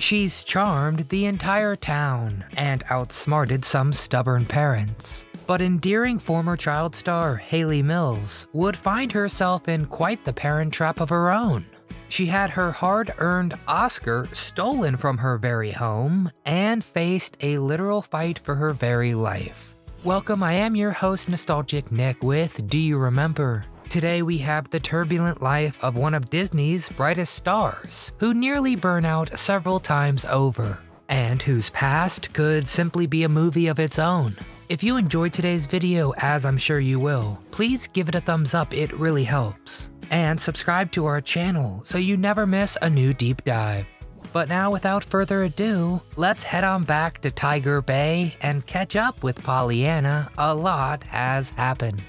She's charmed the entire town and outsmarted some stubborn parents. But endearing former child star Hayley Mills would find herself in quite the parent trap of her own. She had her hard earned Oscar stolen from her very home and faced a literal fight for her very life. Welcome, I am your host, Nostalgic Nick, with Do You Remember? Today we have the turbulent life of one of Disney's brightest stars, who nearly burn out several times over, and whose past could simply be a movie of its own. If you enjoyed today's video, as I'm sure you will, please give it a thumbs up, it really helps. And subscribe to our channel so you never miss a new deep dive. But now without further ado, let's head on back to Tiger Bay and catch up with Pollyanna, a lot has happened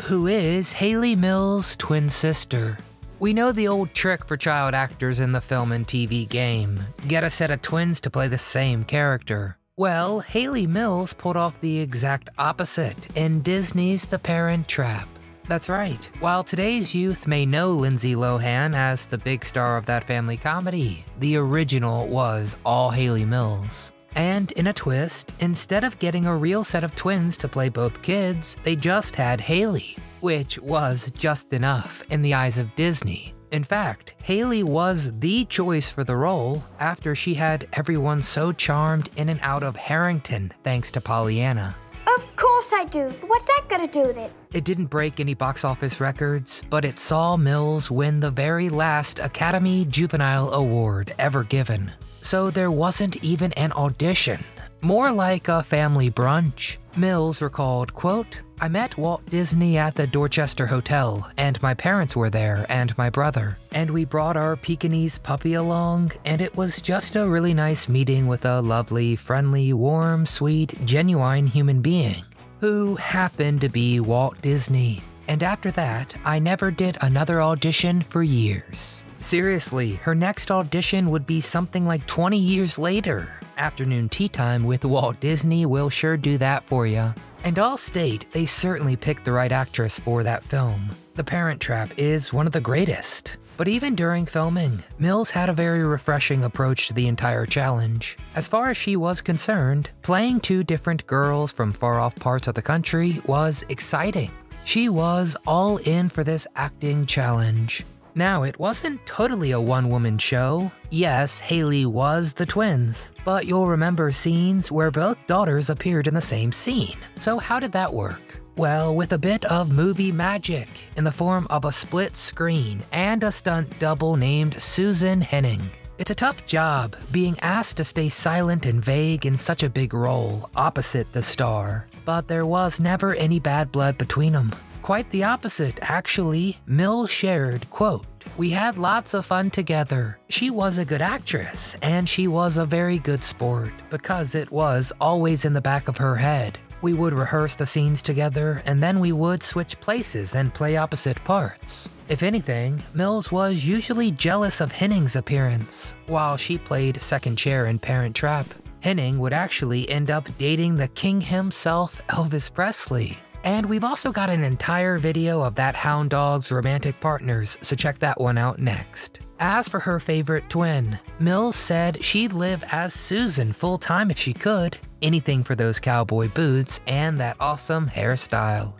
who is Hayley Mills' twin sister. We know the old trick for child actors in the film and TV game get a set of twins to play the same character. Well, Hayley Mills pulled off the exact opposite in Disney's The Parent Trap. That's right, while today's youth may know Lindsay Lohan as the big star of that family comedy, the original was all Hayley Mills. And in a twist, instead of getting a real set of twins to play both kids, they just had Hayley, which was just enough in the eyes of Disney. In fact, Hayley was the choice for the role after she had everyone so charmed in and out of Harrington thanks to Pollyanna. Of course I do. What's that gonna do with it? It didn't break any box office records, but it saw Mills win the very last Academy Juvenile Award ever given so there wasn't even an audition. More like a family brunch. Mills recalled, quote, I met Walt Disney at the Dorchester Hotel, and my parents were there, and my brother. And we brought our Pekingese puppy along, and it was just a really nice meeting with a lovely, friendly, warm, sweet, genuine human being, who happened to be Walt Disney. And after that, I never did another audition for years. Seriously, her next audition would be something like 20 years later. Afternoon Tea Time with Walt Disney will sure do that for you. And I'll state, they certainly picked the right actress for that film. The Parent Trap is one of the greatest. But even during filming, Mills had a very refreshing approach to the entire challenge. As far as she was concerned, playing two different girls from far off parts of the country was exciting. She was all in for this acting challenge. Now, it wasn't totally a one woman show. Yes, Hayley was the twins, but you'll remember scenes where both daughters appeared in the same scene. So, how did that work? Well, with a bit of movie magic in the form of a split screen and a stunt double named Susan Henning. It's a tough job being asked to stay silent and vague in such a big role opposite the star, but there was never any bad blood between them. Quite the opposite, actually. Mill shared, quote, we had lots of fun together. She was a good actress, and she was a very good sport, because it was always in the back of her head. We would rehearse the scenes together, and then we would switch places and play opposite parts. If anything, Mills was usually jealous of Henning's appearance, while she played second chair in Parent Trap. Henning would actually end up dating the king himself, Elvis Presley. And we've also got an entire video of that hound dog's romantic partners, so check that one out next. As for her favorite twin, Mills said she'd live as Susan full time if she could, anything for those cowboy boots and that awesome hairstyle.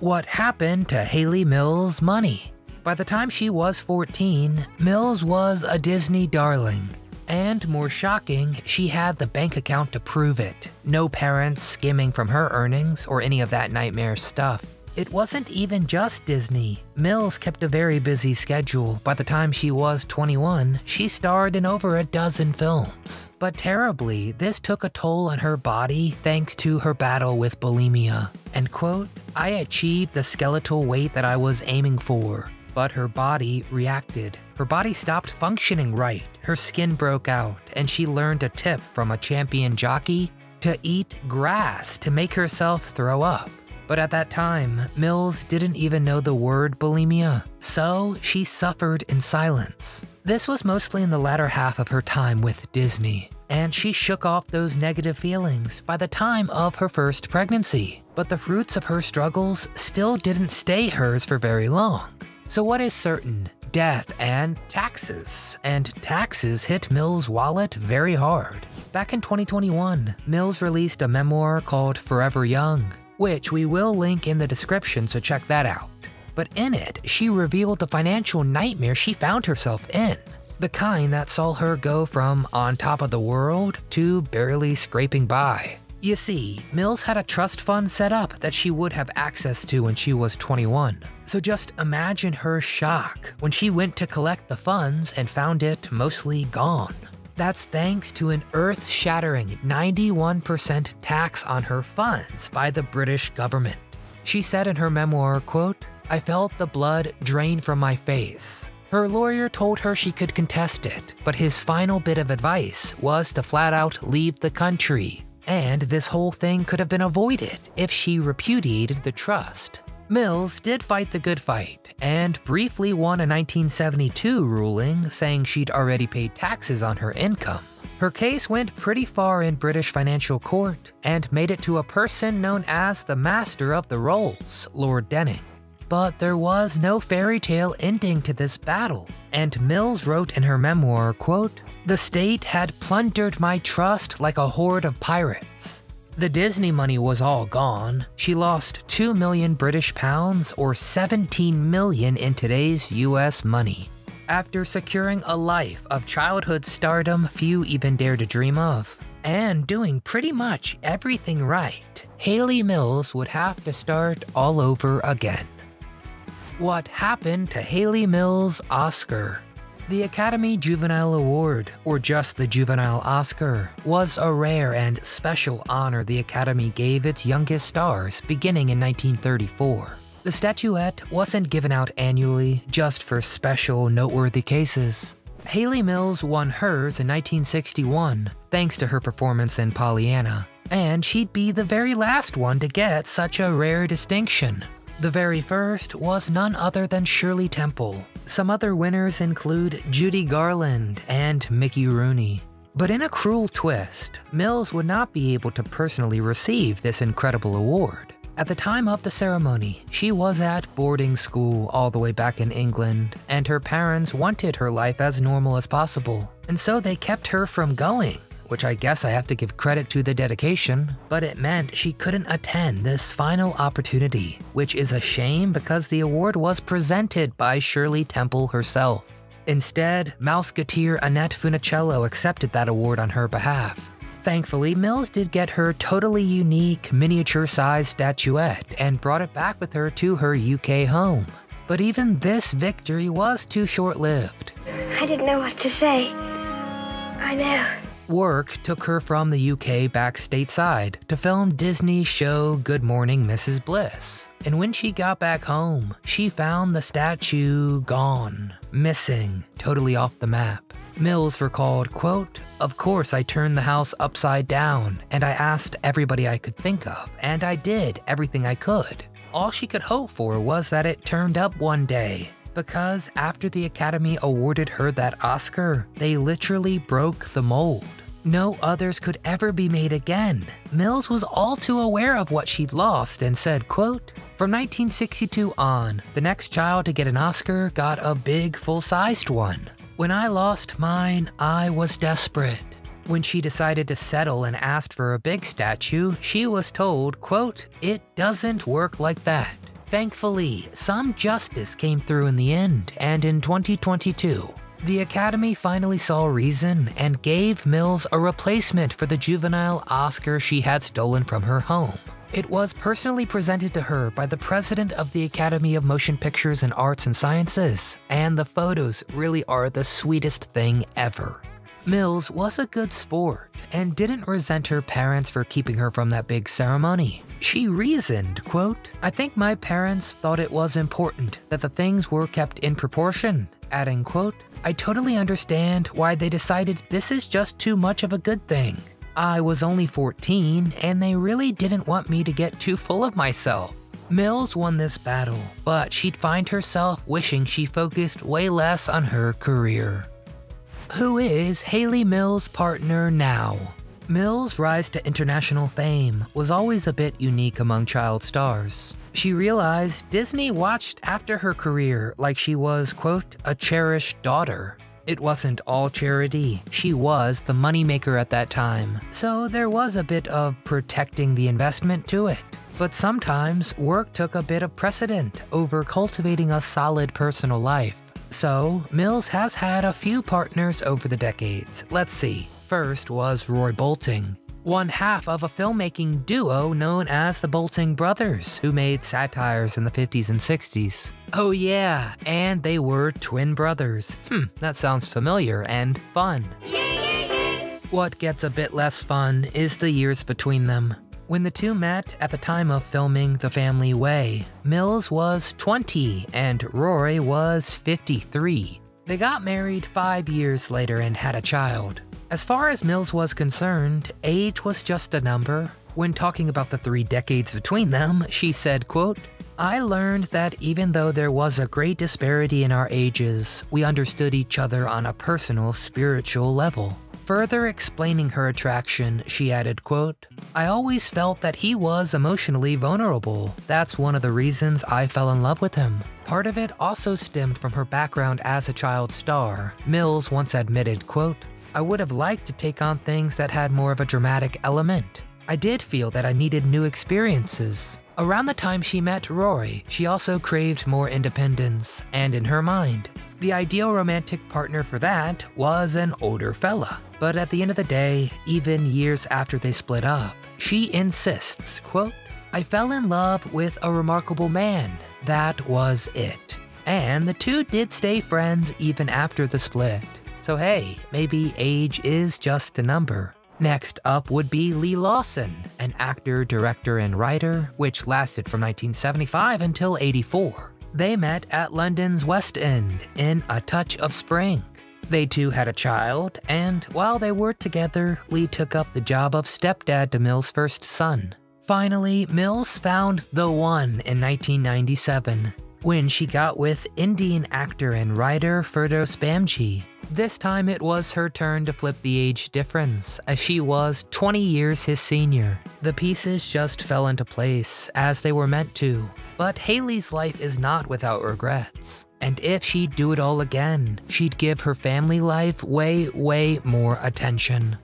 What happened to Hayley Mills' money? By the time she was 14, Mills was a Disney darling, and more shocking, she had the bank account to prove it. No parents skimming from her earnings or any of that nightmare stuff. It wasn't even just Disney. Mills kept a very busy schedule. By the time she was 21, she starred in over a dozen films. But terribly, this took a toll on her body thanks to her battle with bulimia. And quote, I achieved the skeletal weight that I was aiming for but her body reacted. Her body stopped functioning right, her skin broke out, and she learned a tip from a champion jockey to eat grass to make herself throw up. But at that time, Mills didn't even know the word bulimia, so she suffered in silence. This was mostly in the latter half of her time with Disney, and she shook off those negative feelings by the time of her first pregnancy. But the fruits of her struggles still didn't stay hers for very long. So, what is certain? Death and taxes. And taxes hit Mills' wallet very hard. Back in 2021, Mills released a memoir called Forever Young, which we will link in the description, so check that out. But in it, she revealed the financial nightmare she found herself in. The kind that saw her go from on top of the world to barely scraping by. You see, Mills had a trust fund set up that she would have access to when she was 21. So just imagine her shock when she went to collect the funds and found it mostly gone. That's thanks to an earth shattering 91% tax on her funds by the British government. She said in her memoir, quote, I felt the blood drain from my face. Her lawyer told her she could contest it, but his final bit of advice was to flat out leave the country and this whole thing could have been avoided if she repudiated the trust. Mills did fight the good fight and briefly won a 1972 ruling saying she'd already paid taxes on her income. Her case went pretty far in British financial court and made it to a person known as the Master of the Rolls, Lord Denning. But there was no fairy tale ending to this battle, and Mills wrote in her memoir, quote, the state had plundered my trust like a horde of pirates. The Disney money was all gone. She lost 2 million British pounds or 17 million in today's US money. After securing a life of childhood stardom few even dare to dream of, and doing pretty much everything right, Hayley Mills would have to start all over again. What happened to Hayley Mills' Oscar? The Academy Juvenile Award, or just the Juvenile Oscar, was a rare and special honor the Academy gave its youngest stars beginning in 1934. The statuette wasn't given out annually, just for special, noteworthy cases. Hayley Mills won hers in 1961, thanks to her performance in Pollyanna, and she'd be the very last one to get such a rare distinction. The very first was none other than Shirley Temple. Some other winners include Judy Garland and Mickey Rooney. But in a cruel twist, Mills would not be able to personally receive this incredible award. At the time of the ceremony, she was at boarding school all the way back in England, and her parents wanted her life as normal as possible, and so they kept her from going which I guess I have to give credit to the dedication, but it meant she couldn't attend this final opportunity, which is a shame because the award was presented by Shirley Temple herself. Instead, Mouseketeer Annette Funicello accepted that award on her behalf. Thankfully, Mills did get her totally unique, miniature sized statuette and brought it back with her to her UK home. But even this victory was too short lived. I didn't know what to say. I know. Work took her from the UK back stateside to film Disney's show Good Morning Miss Bliss. And when she got back home, she found the statue gone, missing, totally off the map. Mills recalled, quote, Of course I turned the house upside down and I asked everybody I could think of, and I did everything I could. All she could hope for was that it turned up one day, because after the Academy awarded her that Oscar, they literally broke the mold. No others could ever be made again. Mills was all too aware of what she'd lost and said, quote, From 1962 on, the next child to get an Oscar got a big, full-sized one. When I lost mine, I was desperate. When she decided to settle and asked for a big statue, she was told, quote, It doesn't work like that. Thankfully, some justice came through in the end, and in 2022, the Academy finally saw reason and gave Mills a replacement for the juvenile Oscar she had stolen from her home. It was personally presented to her by the president of the Academy of Motion Pictures and Arts and Sciences, and the photos really are the sweetest thing ever. Mills was a good sport and didn't resent her parents for keeping her from that big ceremony. She reasoned, quote, I think my parents thought it was important that the things were kept in proportion, adding, quote, I totally understand why they decided this is just too much of a good thing. I was only 14 and they really didn't want me to get too full of myself. Mills won this battle, but she'd find herself wishing she focused way less on her career. Who is Hayley Mills' partner now? Mills' rise to international fame was always a bit unique among child stars. She realized Disney watched after her career like she was, quote, a cherished daughter. It wasn't all charity, she was the moneymaker at that time, so there was a bit of protecting the investment to it. But sometimes work took a bit of precedent over cultivating a solid personal life. So, Mills has had a few partners over the decades. Let's see first was Roy Bolting, one half of a filmmaking duo known as the Bolting Brothers, who made satires in the 50s and 60s. Oh, yeah, and they were twin brothers. Hmm, that sounds familiar and fun. What gets a bit less fun is the years between them. When the two met at the time of filming The Family Way, Mills was 20 and Roy was 53. They got married five years later and had a child. As far as Mills was concerned, age was just a number. When talking about the three decades between them, she said, quote, I learned that even though there was a great disparity in our ages, we understood each other on a personal, spiritual level. Further explaining her attraction, she added, quote, I always felt that he was emotionally vulnerable. That's one of the reasons I fell in love with him. Part of it also stemmed from her background as a child star. Mills once admitted, quote, I would have liked to take on things that had more of a dramatic element. I did feel that I needed new experiences. Around the time she met Rory, she also craved more independence, and in her mind, the ideal romantic partner for that was an older fella. But at the end of the day, even years after they split up, she insists, quote, I fell in love with a remarkable man. That was it. And the two did stay friends even after the split. So hey, maybe age is just a number. Next up would be Lee Lawson, an actor, director, and writer, which lasted from 1975 until 84. They met at London's West End in A Touch of Spring. They too had a child, and while they were together, Lee took up the job of stepdad to Mills' first son. Finally, Mills found the one in 1997 when she got with Indian actor and writer Firdous Bamji. This time it was her turn to flip the age difference, as she was 20 years his senior. The pieces just fell into place, as they were meant to. But Hayley's life is not without regrets. And if she'd do it all again, she'd give her family life way, way more attention.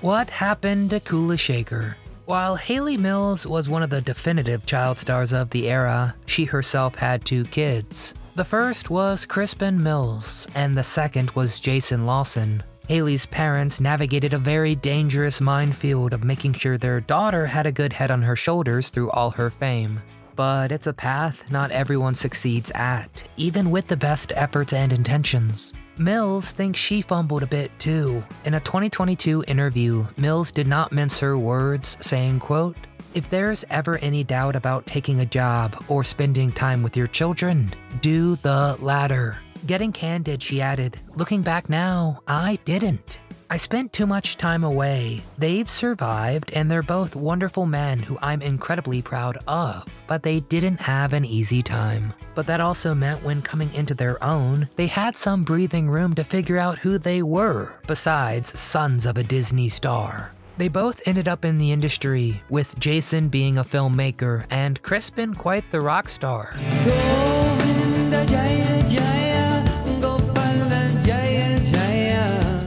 What happened to Kula Shaker? While Hayley Mills was one of the definitive child stars of the era, she herself had two kids. The first was Crispin Mills, and the second was Jason Lawson. Hayley's parents navigated a very dangerous minefield of making sure their daughter had a good head on her shoulders through all her fame. But it's a path not everyone succeeds at, even with the best efforts and intentions. Mills thinks she fumbled a bit too. In a 2022 interview, Mills did not mince her words, saying, quote, if there's ever any doubt about taking a job or spending time with your children, do the latter. Getting candid, she added, looking back now, I didn't. I spent too much time away. They've survived, and they're both wonderful men who I'm incredibly proud of, but they didn't have an easy time. But that also meant when coming into their own, they had some breathing room to figure out who they were, besides sons of a Disney star. They both ended up in the industry, with Jason being a filmmaker and Crispin quite the rock star.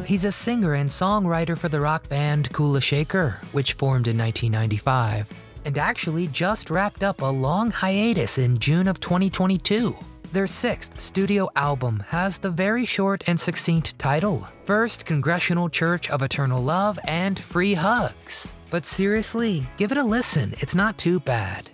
He's a singer and songwriter for the rock band Kula Shaker, which formed in 1995, and actually just wrapped up a long hiatus in June of 2022. Their sixth studio album has the very short and succinct title First Congregational Church of Eternal Love and Free Hugs. But seriously, give it a listen, it's not too bad.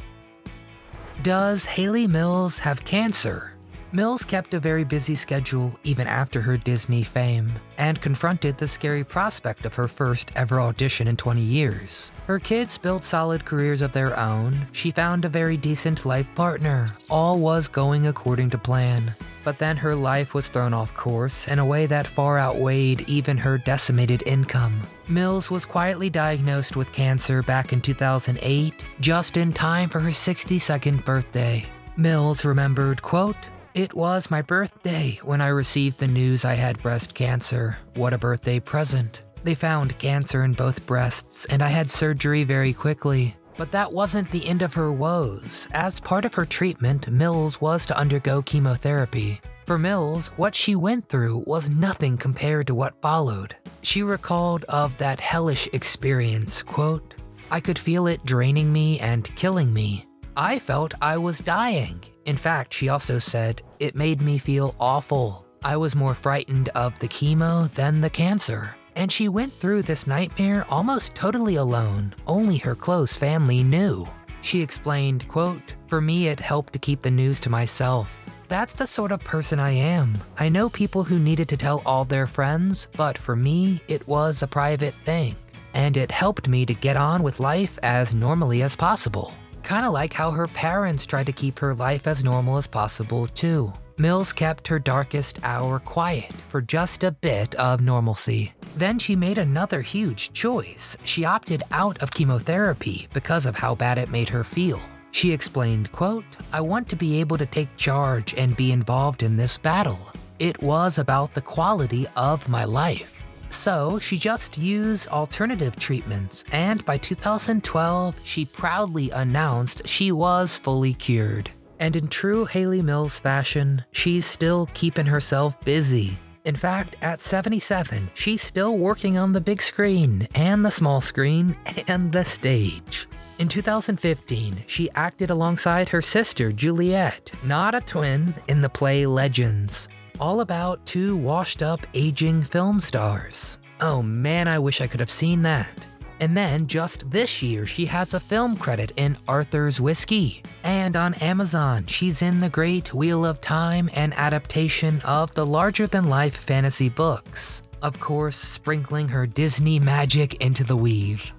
Does Hayley Mills have cancer? Mills kept a very busy schedule even after her Disney fame, and confronted the scary prospect of her first ever audition in 20 years. Her kids built solid careers of their own, she found a very decent life partner, all was going according to plan. But then her life was thrown off course in a way that far outweighed even her decimated income. Mills was quietly diagnosed with cancer back in 2008, just in time for her 62nd birthday. Mills remembered, quote, it was my birthday when I received the news I had breast cancer. What a birthday present. They found cancer in both breasts, and I had surgery very quickly. But that wasn't the end of her woes. As part of her treatment, Mills was to undergo chemotherapy. For Mills, what she went through was nothing compared to what followed. She recalled of that hellish experience, quote, I could feel it draining me and killing me. I felt I was dying. In fact, she also said, it made me feel awful. I was more frightened of the chemo than the cancer. And she went through this nightmare almost totally alone, only her close family knew. She explained, quote, For me it helped to keep the news to myself. That's the sort of person I am. I know people who needed to tell all their friends, but for me, it was a private thing. And it helped me to get on with life as normally as possible. Kinda like how her parents tried to keep her life as normal as possible, too. Mills kept her darkest hour quiet for just a bit of normalcy. Then she made another huge choice. She opted out of chemotherapy because of how bad it made her feel. She explained, quote, I want to be able to take charge and be involved in this battle. It was about the quality of my life. So she just used alternative treatments, and by 2012, she proudly announced she was fully cured. And in true Hayley Mills fashion, she's still keeping herself busy. In fact, at 77, she's still working on the big screen, and the small screen, and the stage. In 2015, she acted alongside her sister Juliet, not a twin, in the play Legends, all about two washed up aging film stars. Oh man, I wish I could have seen that. And then just this year, she has a film credit in Arthur's Whiskey. And on Amazon, she's in the Great Wheel of Time and adaptation of the larger than life fantasy books. Of course, sprinkling her Disney magic into the weave.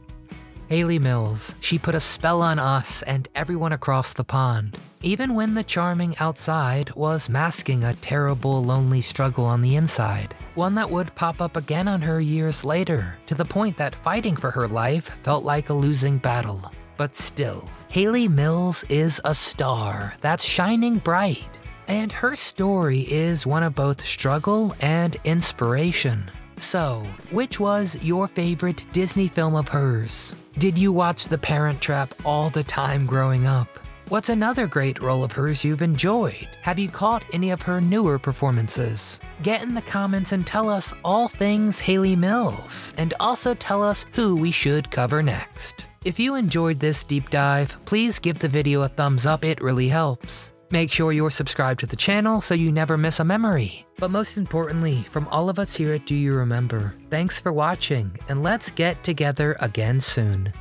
Hayley Mills, she put a spell on us and everyone across the pond, even when the charming outside was masking a terrible, lonely struggle on the inside. One that would pop up again on her years later, to the point that fighting for her life felt like a losing battle. But still, Hayley Mills is a star that's shining bright. And her story is one of both struggle and inspiration. So, which was your favorite Disney film of hers? Did you watch The Parent Trap all the time growing up? What's another great role of hers you've enjoyed? Have you caught any of her newer performances? Get in the comments and tell us all things Hayley Mills, and also tell us who we should cover next. If you enjoyed this deep dive, please give the video a thumbs up, it really helps. Make sure you're subscribed to the channel so you never miss a memory. But most importantly, from all of us here at Do You Remember, thanks for watching, and let's get together again soon.